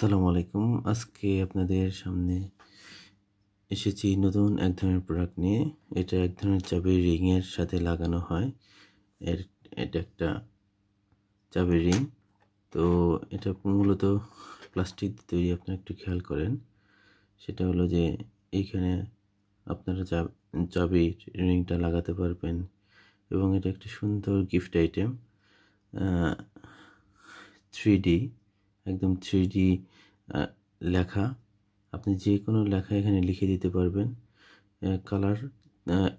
আসসালামু আলাইকুম। আজকে আপনাদের সামনে এসেছি নতুন এক ধরনের প্রোডাক্ট নিয়ে। এটা এক ধরনের চাবির রিংয়ের সাথে লাগানো হয়। এর, এটা একটা চাবির রিং তো এটা মূলত প্লাস্টিক তৈরি, আপনারা একটু খেয়াল করেন। সেটা হলো যে এইখানে আপনারা চাবির রিংটা লাগাতে পারবেন এবং এটা একটা সুন্দর গিফট আইটেম থ্রি ডি একদম থ্রি লেখা। আপনি যে কোনো লেখা এখানে লিখে দিতে পারবেন। কালার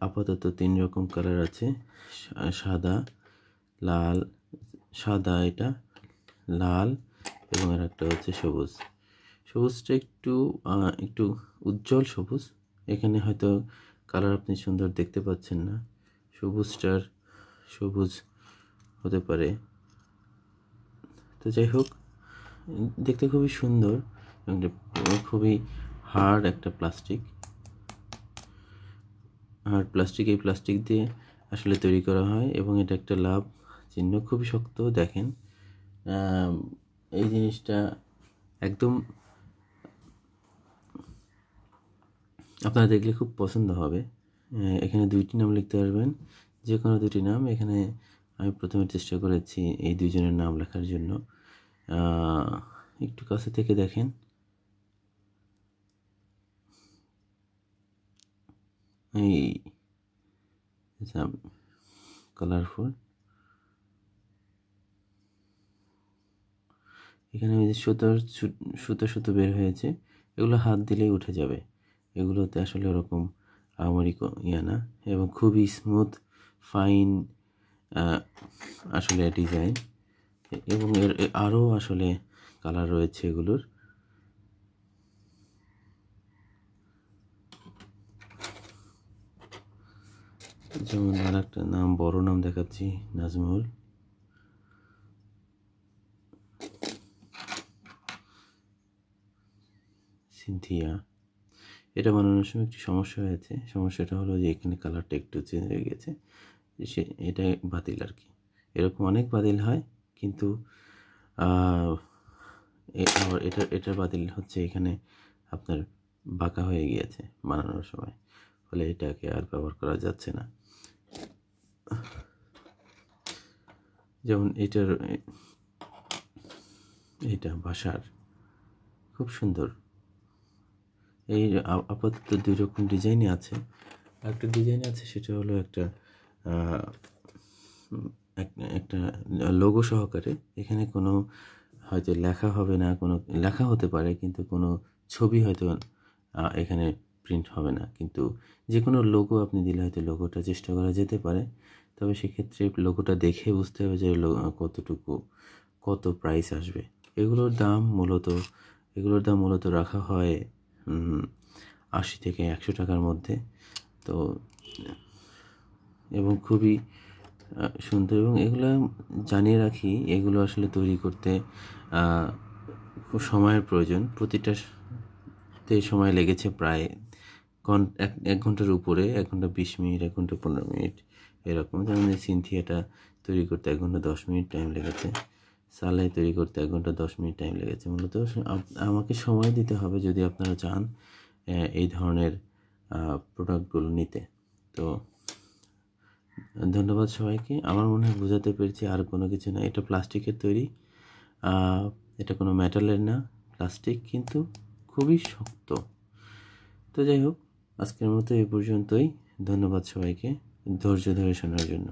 আপাতত তিন রকম কালার আছে। সাদা, লাল, সাদা এটা, লাল এবং আর একটা হচ্ছে সবুজ। সবুজটা একটু একটু উজ্জ্বল সবুজ। এখানে হয়তো কালার আপনি সুন্দর দেখতে পাচ্ছেন না। সবুজটার, সবুজ হতে পারে। তো যাই হোক দেখতে খুবই সুন্দর এবং খুবই হার্ড একটা প্লাস্টিক হার্ড প্লাস্টিক এই প্লাস্টিক দিয়ে আসলে তৈরি করা হয় এবং এটা একটা লাভ চিহ্ন। খুবই শক্ত, দেখেন। এই জিনিসটা একদম আপনারা দেখলে খুব পছন্দ হবে। এখানে দুইটি নাম লিখতে পারবেন। যে কোনো দুটি নাম এখানে আমি প্রথমে চেষ্টা করেছি এই দুইজনের নাম লেখার জন্য। একটু কাছে থেকে দেখেন। এই কালারফুল এখানে ওই যে সুতোর সুতো সুতো বের হয়েছে, এগুলো হাত দিলেই উঠে যাবে। এগুলোতে আসলে ওরকম আমারই ইয়া না। এবং খুবই স্মুথ ফাইন আসলে ডিজাইন এবং এর আরও আসলে কালার রয়েছে এগুলোর। যেমন আর একটা নাম, বড় নাম দেখাচ্ছি, নাজমুল। সিনথিয়া। এটা বানানোর সময় একটি সমস্যা হয়েছে। সমস্যাটা হলো যে এখানে কালারটা একটু চেঞ্জ হয়ে গেছে। সে, এটা বাতিল আর কি। এরকম অনেক বাতিল হয়। কিন্তু এটা, এটার বাতিল হচ্ছে এখানে আপনার বাঁকা হয়ে গিয়েছে বানানোর সময়। ফলে এটাকে আর ব্যবহার করা যাচ্ছে না। যেমন এটার, এটা ভাষার খুব সুন্দর। এই আপাতত দুই রকম ডিজাইনই আছে। একটা ডিজাইন আছে, সেটা হলো একটা একটা লোগো সহকারে এখানে কোনো হয়তো লেখা হবে না, কোনো লেখা হতে পারে, কিন্তু কোনো ছবি হয়তো এখানে প্রিন্ট হবে না। কিন্তু যে কোনো লোগো আপনি দিলে হয়তো লোগোটা চেষ্টা করা যেতে পারে। তবে সেক্ষেত্রে লোগোটা দেখে বুঝতে হবে যে কতটুকু, কত প্রাইস আসবে। এগুলোর দাম মূলত, এগুলোর দাম মূলত রাখা হয় আশি থেকে একশো টাকার মধ্যে। তো, এবং খুবই সুন্দর এবং এগুলো জানিয়ে রাখি, এগুলো আসলে তৈরি করতে খুব সময়ের প্রয়োজন। প্রতিটাতে সময় লেগেছে প্রায় এক এক ঘণ্টার উপরে, এক ঘণ্টা বিশ মিনিট, এক ঘণ্টা পনেরো মিনিট, এরকম। যেমন এই সিনথিয়াটা তৈরি করতে এক ঘণ্টা দশ মিনিট টাইম লেগেছে। সালাই তৈরি করতে এক ঘণ্টা দশ মিনিট টাইম লেগেছে। মূলত আমাকে সময় দিতে হবে যদি আপনারা চান এই ধরনের প্রোডাক্টগুলো নিতে। তো ধন্যবাদ সবাইকে। আমার মনে হয় বোঝাতে পেরেছি আর কোনো কিছু না। এটা প্লাস্টিকের তৈরি। এটা কোনো মেটালের না, প্লাস্টিক কিন্তু খুবই শক্ত। তো যাই হোক, আজকের মতো এই পর্যন্তই। ধন্যবাদ সবাইকে। ধৈর্য ধরে শোনার জন্য।